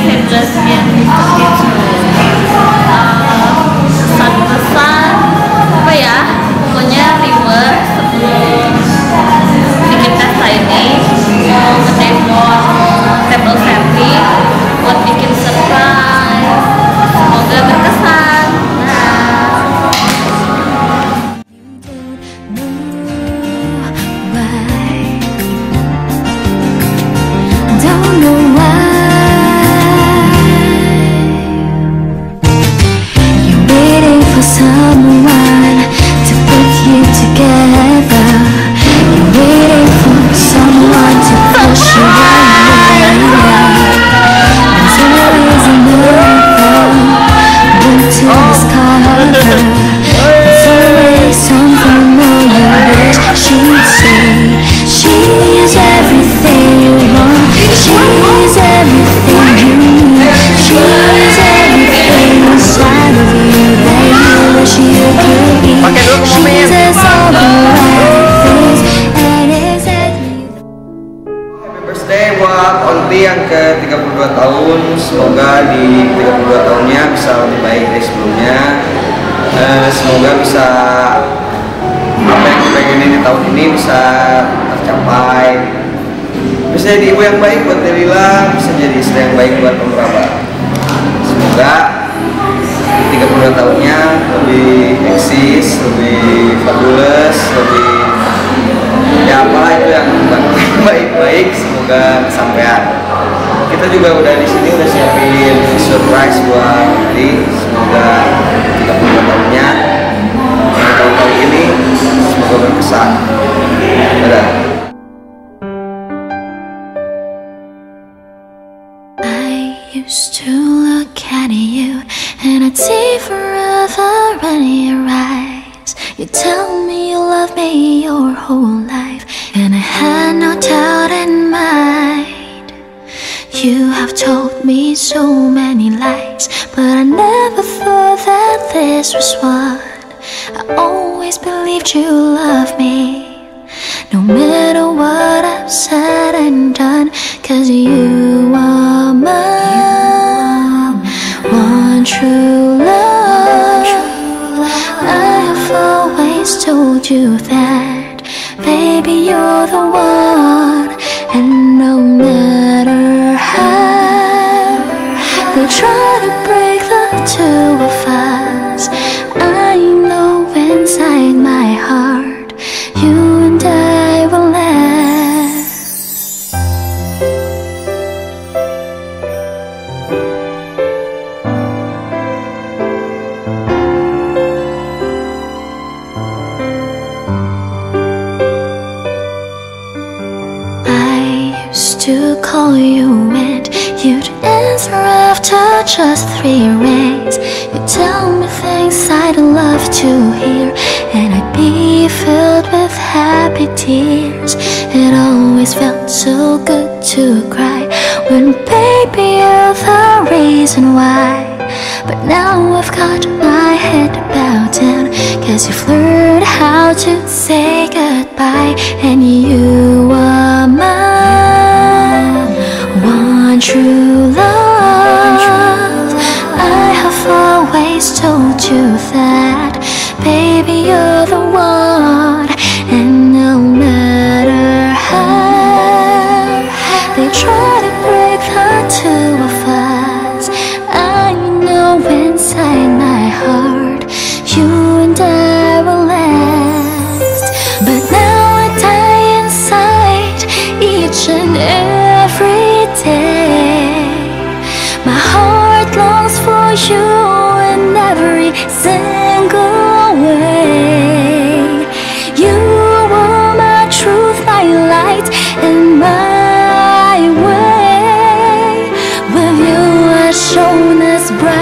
Stay fabulous and yang ke-32 tahun. Semoga di 32 tahunnya bisa lebih baik dari sebelumnya. Eh, Semoga bisa Apa yang dipengenin di tahun ini bisa tercapai Bisa jadi ibu yang baik buat Delila Bisa jadi istri yang baik buat Om Raba. Semoga 32 tahunnya lebih eksis, lebih fabulous, lebih ya apalah itu yang baik-baik semoga kesampaian. Kita juga udah di sini udah siapin surprise buat nanti semoga 32 tahunnya and I'd see forever in your eyes. You tell me you love me your whole life, and I had no doubt in mind. You have told me so many lies, but I never thought that this was one. I always believed you loved me. No matter what I've said and done, cause you you that, baby, you're the one, and no matter how they try to break the two of us, call you and you'd answer after just three rings. You tell me things I'd love to hear, and I'd be filled with happy tears. It always felt so good to cry when, baby, you're the reason why. But now I've got my head bowed down, cause you've learned how to say goodbye, and you each and every day. My heart longs for you in every single way. You are my truth, my light, and my way. With you, I shone as bright.